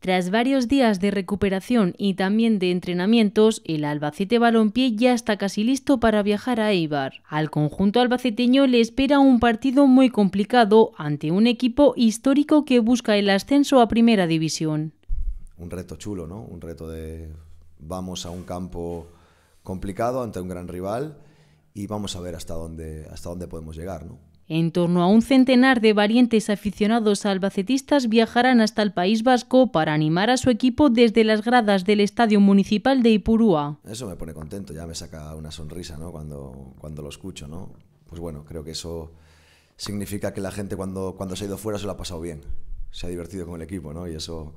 Tras varios días de recuperación y también de entrenamientos, el Albacete Balompié ya está casi listo para viajar a Eibar. Al conjunto albaceteño le espera un partido muy complicado ante un equipo histórico que busca el ascenso a Primera División. Un reto chulo, ¿no? Un reto de vamos a un campo complicado ante un gran rival y vamos a ver hasta dónde hasta dónde podemos llegar, ¿no? En torno a un centenar de valientes aficionados albacetistas viajarán hasta el País Vasco para animar a su equipo desde las gradas del Estadio Municipal de Ipurúa. Eso me pone contento, ya me saca una sonrisa ¿no? cuando, cuando lo escucho. ¿no? Pues bueno, creo que eso significa que la gente cuando, cuando se ha ido fuera se lo ha pasado bien, se ha divertido con el equipo ¿no? y, eso,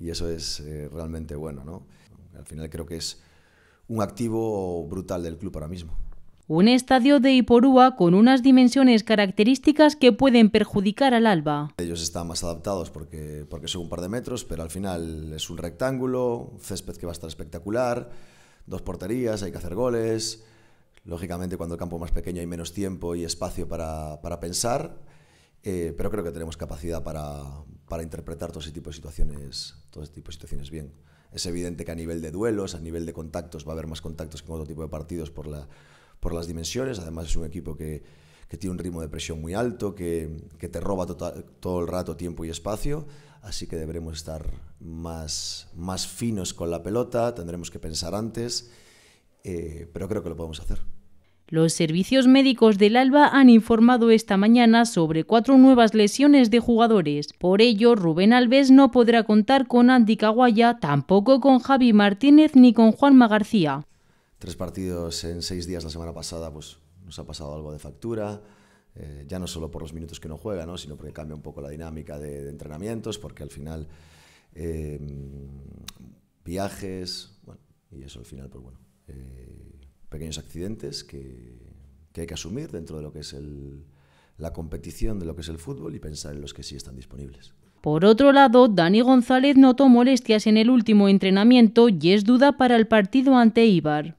y eso es eh, realmente bueno. ¿no? Al final creo que es un activo brutal del club ahora mismo. Un estadio de Iporúa con unas dimensiones características que pueden perjudicar al Alba. Ellos están más adaptados porque, porque son un par de metros, pero al final es un rectángulo, césped que va a estar espectacular, dos porterías, hay que hacer goles. Lógicamente cuando el campo es más pequeño hay menos tiempo y espacio para, para pensar, eh, pero creo que tenemos capacidad para, para interpretar todo ese tipo de situaciones, todo ese de situaciones bien. Es evidente que a nivel de duelos, a nivel de contactos, va a haber más contactos que en otro tipo de partidos por la por las dimensiones. Además es un equipo que, que tiene un ritmo de presión muy alto, que, que te roba total, todo el rato tiempo y espacio. Así que deberemos estar más, más finos con la pelota, tendremos que pensar antes, eh, pero creo que lo podemos hacer. Los servicios médicos del Alba han informado esta mañana sobre cuatro nuevas lesiones de jugadores. Por ello, Rubén Alves no podrá contar con Andy Caguaya, tampoco con Javi Martínez ni con Juanma García tres partidos en seis días la semana pasada, pues nos ha pasado algo de factura. Eh, ya no solo por los minutos que no juega, ¿no? sino porque cambia un poco la dinámica de, entrenamientos, porque al final eh, viajes, bueno, y eso al final, pues bueno, eh, pequeños accidentes que, que, hay que asumir dentro de lo que es el, la competición, de lo que es el fútbol y pensar en los que sí están disponibles. Por otro lado, Dani González notó molestias en el último entrenamiento y es duda para el partido ante Ibar.